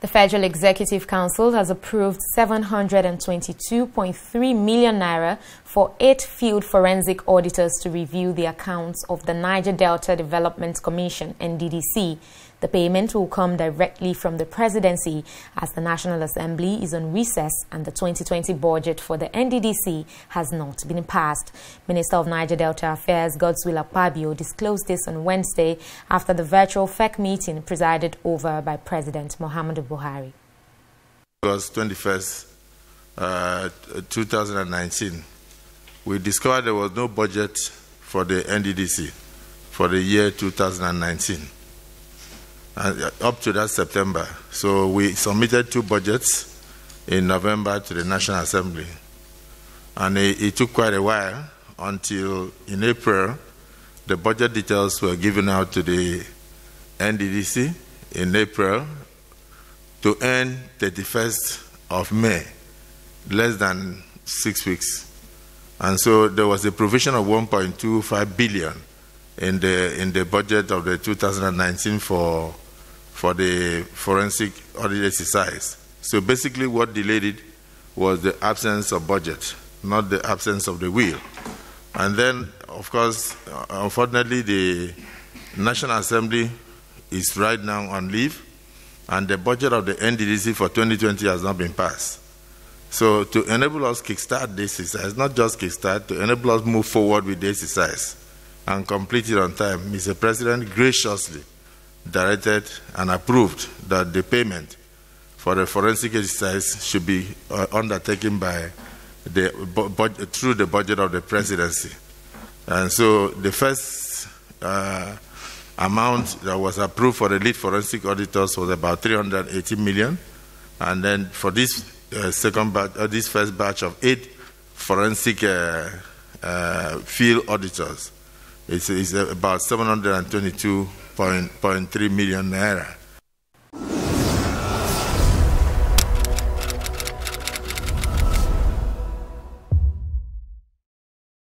The Federal Executive Council has approved 722.3 million naira for eight field forensic auditors to review the accounts of the Niger Delta Development Commission, NDDC. The payment will come directly from the presidency as the National Assembly is on recess and the 2020 budget for the NDDC has not been passed. Minister of Niger Delta Affairs Godswill Akpabio disclosed this on Wednesday after the virtual FEC meeting presided over by President Muhammadu Buhari. August 21st, uh, 2019, we discovered there was no budget for the NDDC for the year 2019 uh, up to that September. So we submitted two budgets in November to the National Assembly. And it, it, took quite a while until in April, the budget details were given out to the NDDC in April to end 31st of May, less than six weeks. And so there was a provision of 1.25 billion in the in the budget of the 2019 for for the forensic audit exercise. So basically, what delayed it was the absence of budget, not the absence of the will. And then, of course, uh, unfortunately, the National Assembly is right now on leave, and the budget of the NDDC for 2020 has not been passed. So, to enable us kickstart this exercise, not just kickstart, to enable us move forward with the exercise and complete it on time, Mr. President graciously directed and approved that the payment for the forensic exercise should be uh, undertaken by the through the budget of the presidency. And so the first uh, amount that was approved for the lead forensic auditors was about 380 million. And then for this uh, second batch, uh, this first batch of eight forensic uh, uh, field auditors, it's, it's about 722 0.3 million naira.